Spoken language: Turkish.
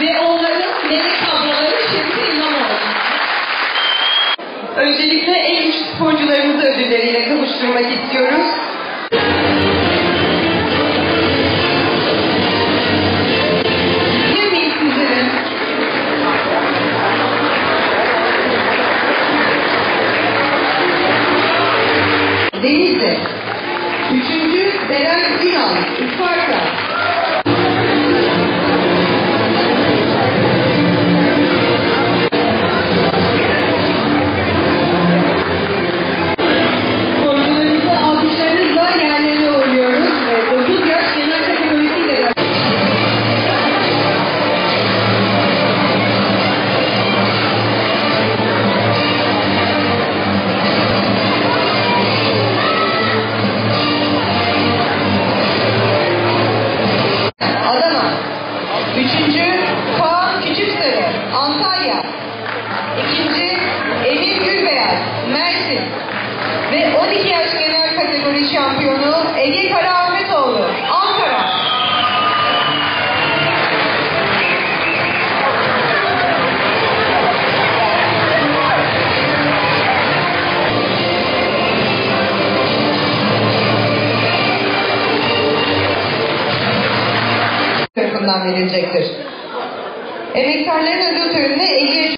Ve onların melek ablaları Öncelikle en güçlü sporcularımızı ödülleriyle kavuşturmak istiyoruz. Denizli. Üçüncü Beren Ünal, Isparta. Antalya. İkinci Emin Gülbeyaz, Mersin. Ve 12 yaş genel kategori şampiyonu Ege Karaahmetoğlu, Ankara. tarafından verilecektir. Emektarların ödül törenine 50